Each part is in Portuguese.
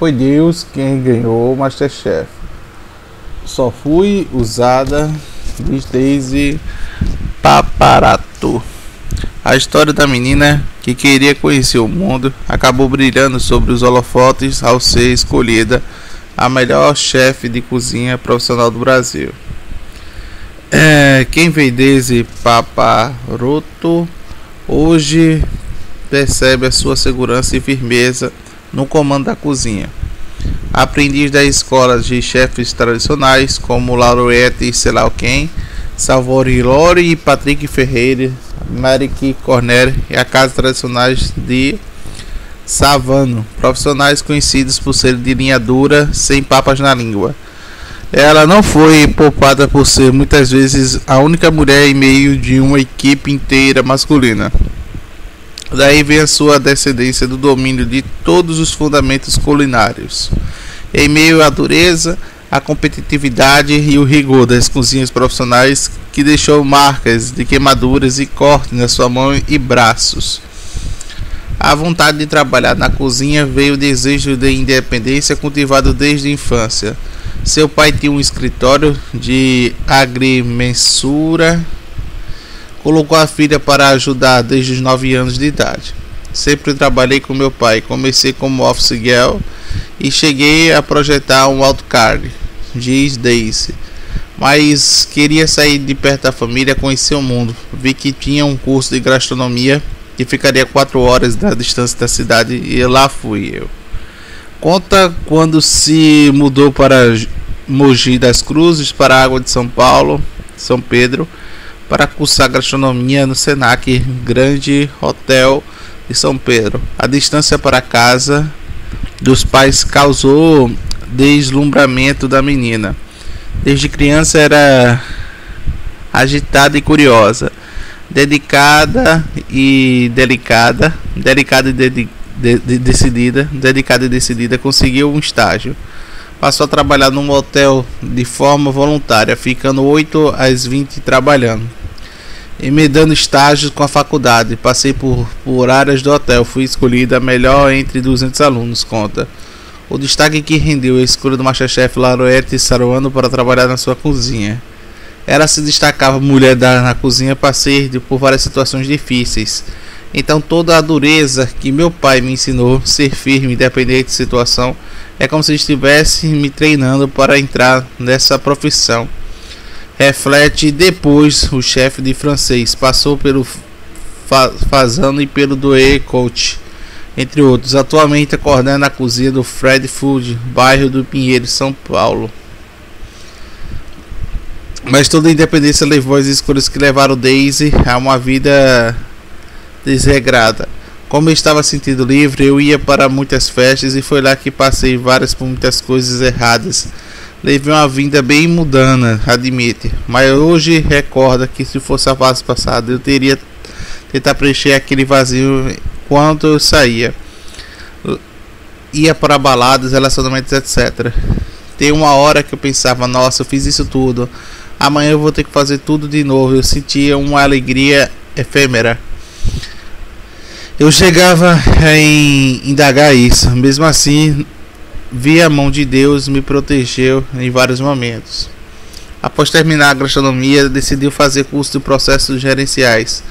Foi Deus quem ganhou o Masterchef. Só fui usada desde Paparato. A história da menina que queria conhecer o mundo acabou brilhando sobre os holofotes ao ser escolhida a melhor chefe de cozinha profissional do Brasil. É, quem vem desde Paparoto hoje percebe a sua segurança e firmeza no comando da cozinha. Aprendiz das escolas de chefes tradicionais como Laureate e sei lá quem, Lori e Patrick Ferreira, Maric Corner e a casa tradicionais de Savano, profissionais conhecidos por ser de linha dura, sem papas na língua. Ela não foi poupada por ser muitas vezes a única mulher em meio de uma equipe inteira masculina. Daí vem a sua descendência do domínio de todos os fundamentos culinários. Em meio à dureza, a competitividade e o rigor das cozinhas profissionais que deixou marcas de queimaduras e cortes na sua mão e braços. A vontade de trabalhar na cozinha veio o desejo de independência cultivado desde a infância. Seu pai tinha um escritório de agrimensura colocou a filha para ajudar desde os 9 anos de idade. Sempre trabalhei com meu pai, comecei como office girl e cheguei a projetar um autocard, diz Daisy. Mas queria sair de perto da família, conhecer o mundo. Vi que tinha um curso de gastronomia que ficaria 4 horas da distância da cidade e lá fui eu. Conta quando se mudou para Mogi das Cruzes, para a Água de São Paulo, São Pedro para cursar gastronomia no Senac Grande Hotel de São Pedro. A distância para casa dos pais causou deslumbramento da menina. Desde criança era agitada e curiosa, dedicada e delicada, delicada e de, de, de, decidida, dedicada e decidida, conseguiu um estágio passou a trabalhar num hotel de forma voluntária, ficando 8 às 20 trabalhando emendando estágios com a faculdade. Passei por, por áreas do hotel. Fui escolhida a melhor entre 200 alunos, conta. O destaque que rendeu a escolha do Masterchef Laroete Saruano para trabalhar na sua cozinha. Ela se destacava mulher da, na cozinha passei por várias situações difíceis. Então toda a dureza que meu pai me ensinou, ser firme independente de situação, é como se estivesse me treinando para entrar nessa profissão reflete depois o chefe de francês passou pelo Fazano e pelo Doe Coach, entre outros. Atualmente coordena a cozinha do Fred Food, bairro do Pinheiro, São Paulo. Mas toda a independência levou as escolhas que levaram Daisy a uma vida desregrada. Como eu estava sentindo livre, eu ia para muitas festas e foi lá que passei várias por muitas coisas erradas Levei uma vinda bem mudana, admite, mas hoje recorda que se fosse a fase passada eu teria tentar preencher aquele vazio quando eu saía. Ia para baladas, relacionamentos, etc. Tem uma hora que eu pensava, nossa, eu fiz isso tudo. Amanhã eu vou ter que fazer tudo de novo. Eu sentia uma alegria efêmera. Eu chegava em indagar isso. Mesmo assim, vi a mão de Deus me protegeu em vários momentos. Após terminar a gastronomia, decidiu fazer curso de processos gerenciais.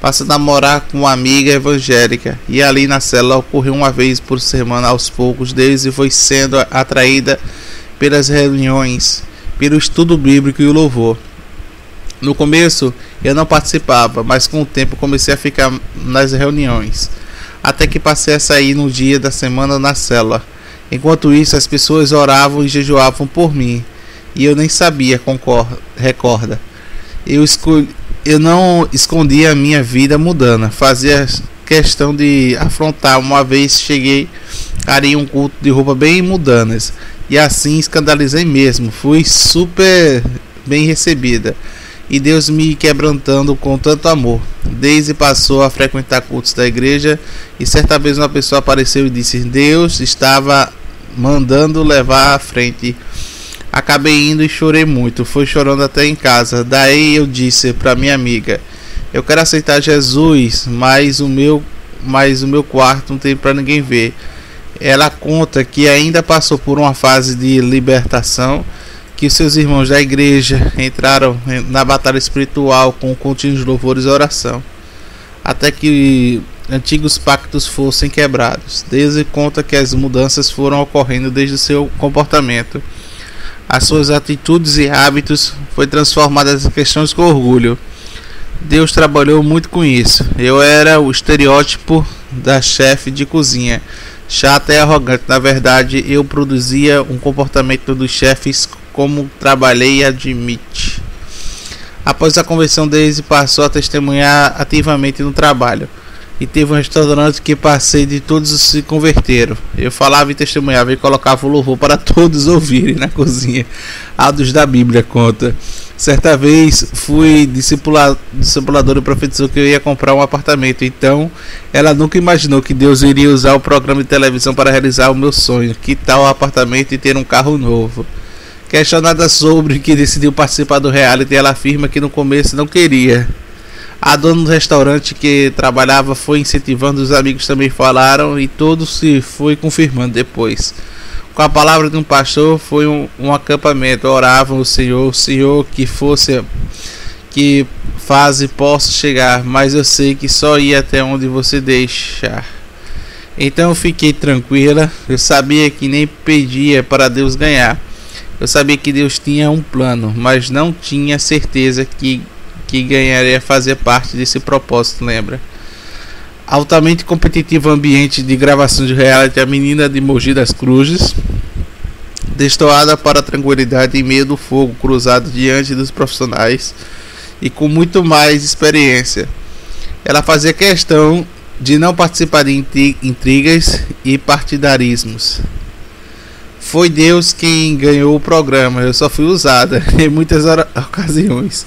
Passa a namorar com uma amiga evangélica e ali na cela ocorreu uma vez por semana aos poucos, desde foi sendo atraída pelas reuniões, pelo estudo bíblico e o louvor. No começo eu não participava, mas com o tempo comecei a ficar nas reuniões, até que passei a sair no dia da semana na cela Enquanto isso, as pessoas oravam e jejuavam por mim, e eu nem sabia, concorda, recorda. Eu, escolhi, eu não escondia a minha vida mudando, fazia questão de afrontar. Uma vez cheguei em um culto de roupa bem mudanas, e assim escandalizei mesmo. Fui super bem recebida e Deus me quebrantando com tanto amor. Desde passou a frequentar cultos da igreja e certa vez uma pessoa apareceu e disse: Deus estava mandando levar à frente. Acabei indo e chorei muito, fui chorando até em casa. Daí eu disse para minha amiga: Eu quero aceitar Jesus, mas o meu, mas o meu quarto não tem para ninguém ver. Ela conta que ainda passou por uma fase de libertação, que seus irmãos da igreja entraram na batalha espiritual com contínuos louvores e oração, até que antigos pactos fossem quebrados. Desde conta que as mudanças foram ocorrendo desde seu comportamento. As suas atitudes e hábitos foi transformadas em questões com orgulho. Deus trabalhou muito com isso. Eu era o estereótipo da chefe de cozinha, chata e arrogante. Na verdade, eu produzia um comportamento dos chefes como trabalhei e admite. Após a conversão, Daisy passou a testemunhar ativamente no trabalho. E teve um restaurante que passei de todos se converteram. Eu falava e testemunhava e colocava o louvor para todos ouvirem na cozinha. Aldos da Bíblia conta. Certa vez fui discipulador e profetizou que eu ia comprar um apartamento. Então ela nunca imaginou que Deus iria usar o programa de televisão para realizar o meu sonho. Que tal o apartamento e ter um carro novo? Questionada sobre que decidiu participar do reality, ela afirma que no começo não queria. A dona do restaurante que trabalhava foi incentivando, os amigos também falaram e tudo se foi confirmando depois com a palavra de um pastor foi um, um acampamento. Oravam o Senhor, o Senhor que fosse que fase posso chegar, mas eu sei que só ia até onde você deixar. Então fiquei tranquila. Eu sabia que nem pedia para Deus ganhar. Eu sabia que Deus tinha um plano, mas não tinha certeza que que ganharia fazer parte desse propósito, lembra? altamente competitivo ambiente de gravação de reality A Menina de Mogi das Cruzes, destoada para a tranquilidade em meio do fogo cruzado diante dos profissionais e com muito mais experiência. Ela fazia questão de não participar de intrigas e partidarismos. Foi Deus quem ganhou o programa, eu só fui usada em muitas ocasiões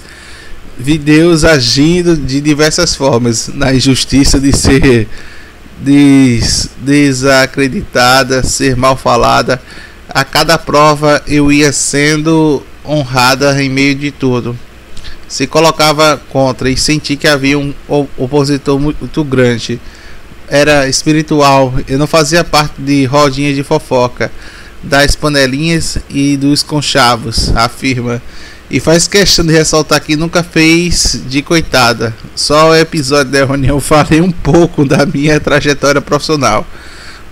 vi Deus agindo de diversas formas na injustiça de ser des, desacreditada, ser mal falada. A cada prova eu ia sendo honrada em meio de tudo. Se colocava contra e senti que havia um opositor muito grande. Era espiritual. Eu não fazia parte de rodinhas de fofoca, das panelinhas e dos conchavos, afirma. E faz questão de ressaltar que nunca fez de coitada. Só o episódio da reunião eu falei um pouco da minha trajetória profissional,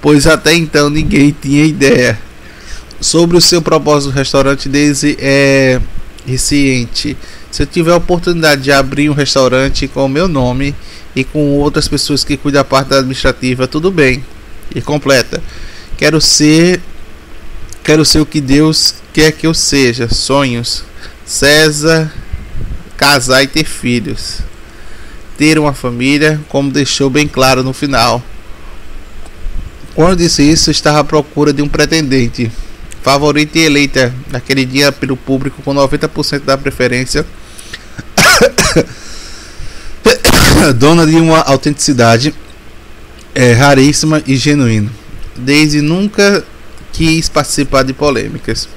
pois até então ninguém tinha ideia. Sobre o seu propósito do restaurante Daisy é reciente. Se eu tiver a oportunidade de abrir um restaurante com o meu nome e com outras pessoas que cuidam da parte administrativa, tudo bem. E completa. Quero ser quero ser o que Deus quer que eu seja. Sonhos, César casar e ter filhos. Ter uma família, como deixou bem claro no final. Quando disse isso, estava à procura de um pretendente. Favorita e eleita naquele dia pelo público com 90% da preferência. Dona de uma autenticidade é, raríssima e genuína. Desde nunca quis participar de polêmicas.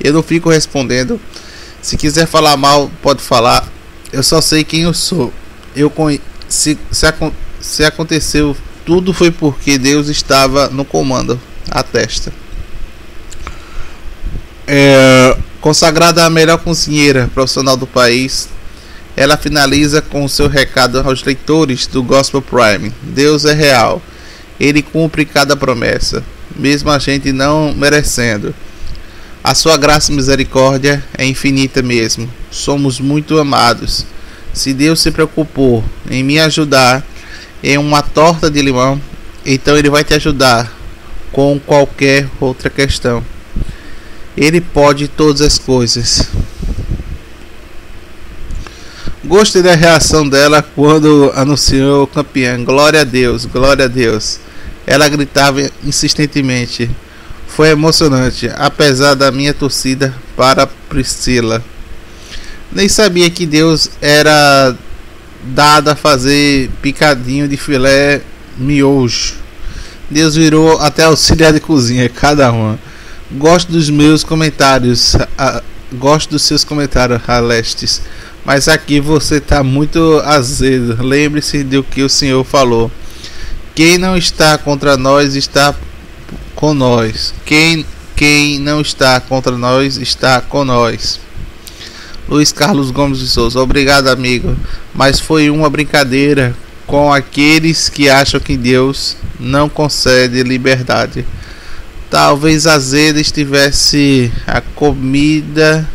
Eu não fico respondendo se quiser falar mal, pode falar. Eu só sei quem eu sou. Eu se, se, se aconteceu tudo foi porque Deus estava no comando. A testa. É, consagrada a melhor cozinheira profissional do país, ela finaliza com seu recado aos leitores do Gospel Prime: Deus é real. Ele cumpre cada promessa, mesmo a gente não merecendo. A sua graça e misericórdia é infinita mesmo. Somos muito amados. Se Deus se preocupou em me ajudar em uma torta de limão, então Ele vai te ajudar com qualquer outra questão. Ele pode todas as coisas. Gostei da reação dela quando anunciou o campeão. Glória a Deus, glória a Deus. Ela gritava insistentemente. Foi emocionante, apesar da minha torcida para Priscila. Nem sabia que Deus era dado a fazer picadinho de filé miojo. Deus virou até auxiliar de cozinha, cada uma. Gosto dos meus comentários, a, gosto dos seus comentários, Alestes. Mas aqui você está muito azedo. Lembre-se do que o Senhor falou. Quem não está contra nós está com nós. Quem, quem não está contra nós está com nós. Luiz Carlos Gomes de Souza, obrigado amigo, mas foi uma brincadeira com aqueles que acham que Deus não concede liberdade. Talvez Azeda estivesse a comida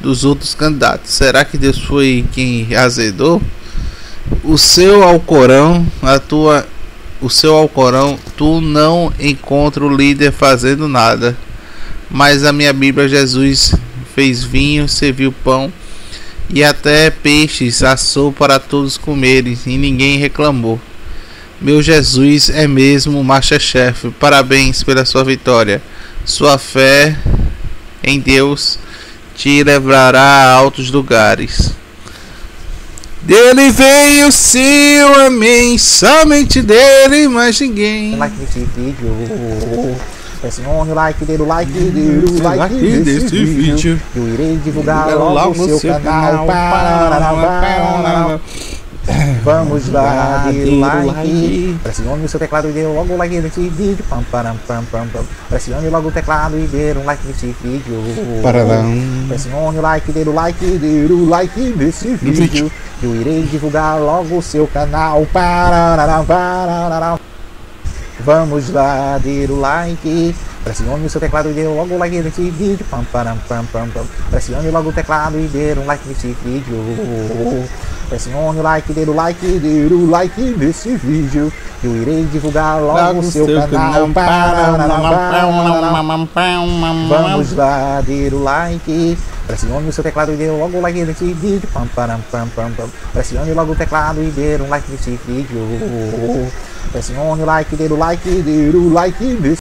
dos outros candidatos. Será que Deus foi quem azedou? O seu Alcorão, a tua, o seu Alcorão, tu não encontra o líder fazendo nada. Mas a minha Bíblia, Jesus fez vinho, serviu pão e até peixes assou para todos comerem e ninguém reclamou. Meu Jesus é mesmo Masterchef. Parabéns pela sua vitória. Sua fé em Deus te levará a altos lugares. Dele veio o amém, somente dele, mais ninguém. Like esse vídeo. Pressione o like, dê o like, dê o like desse vídeo. Eu irei divulgar logo no seu canal. Vamos lá, dê o like. Pressione o seu teclado e dê logo o like nesse vídeo. Pam, param, pam, pam, pam. Pressione logo o teclado e dê um like nesse vídeo. Pressione o like, dê o like, dê o like nesse vídeo. Eu irei divulgar logo o seu canal. Parará, parará. Vamos lá, dê o like. Pressione o seu teclado e dê logo o like nesse vídeo. Pam, param, pam, pam, pam. Pressione logo o teclado e dê um like nesse vídeo. Pressione o like, dê o like, dê o like nesse vídeo. Eu irei divulgar logo o seu canal. Vamos lá, dê o like. Pressione o seu teclado e dê logo o like nesse vídeo. Pam, param, pam, pam, pam. Pressione logo o teclado e dê um like nesse vídeo. Pressione o like, dê o like, dê o like nesse